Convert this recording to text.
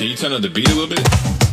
Can you turn up the beat a little bit?